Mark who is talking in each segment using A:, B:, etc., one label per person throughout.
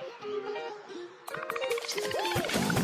A: Thank you.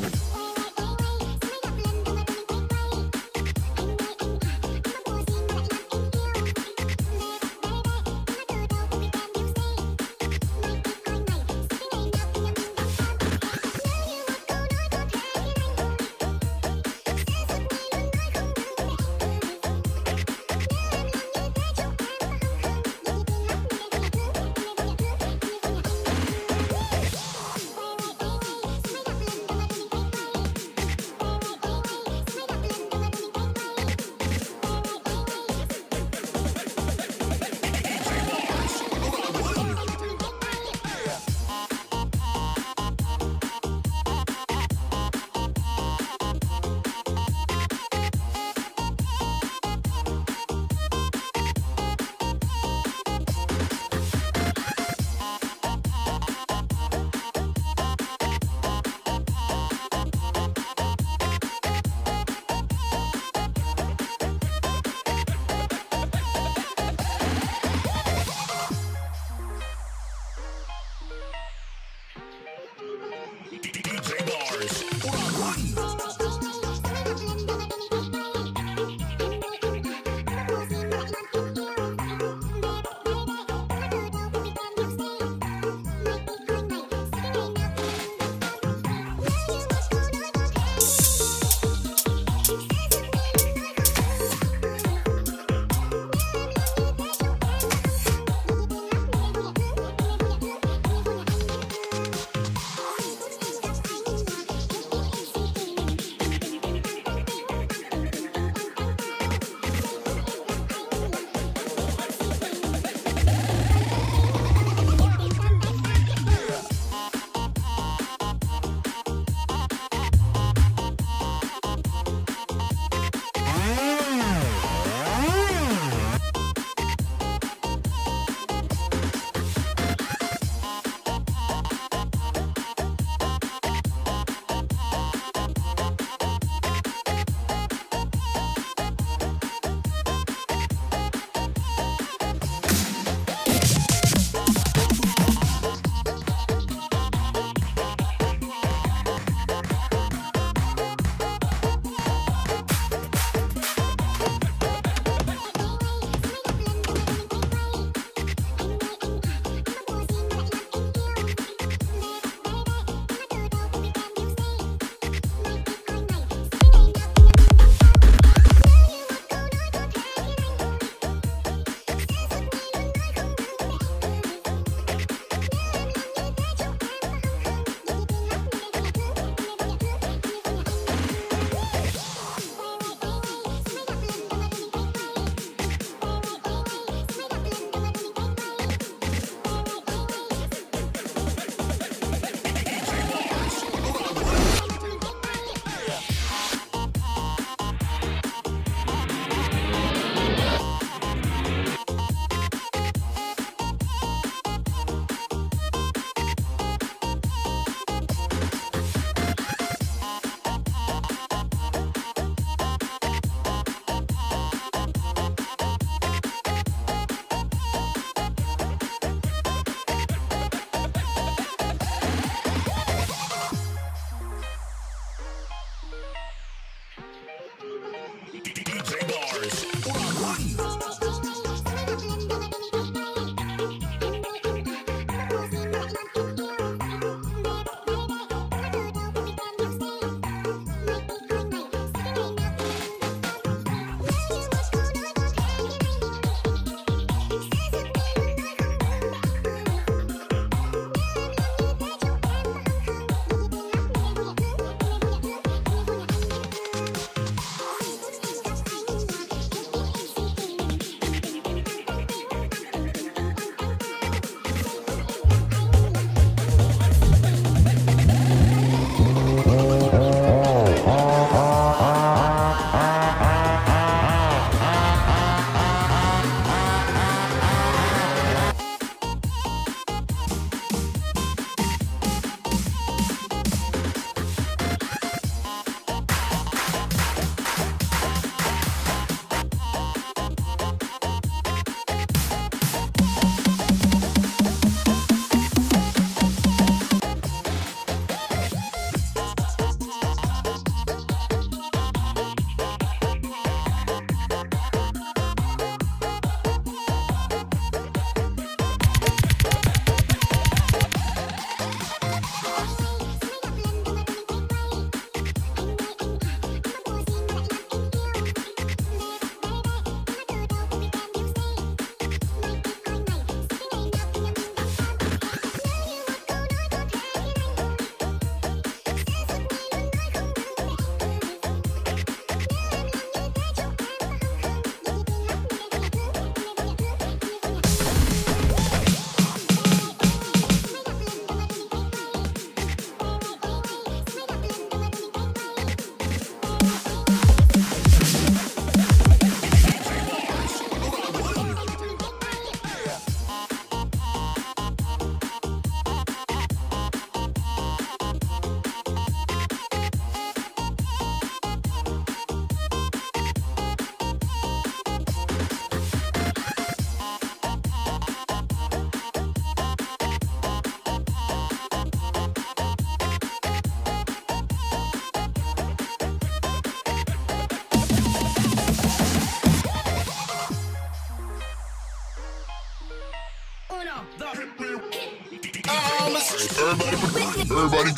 B: Everybody, everybody,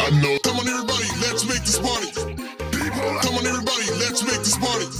B: I know. Come on, everybody, let's make this party. Come on, everybody, let's make this party.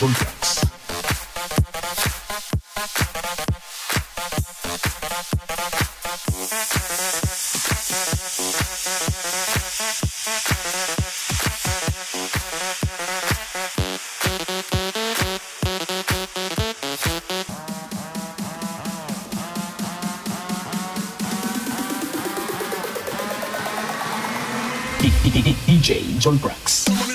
C: Enjoy.
B: DJ Junprax.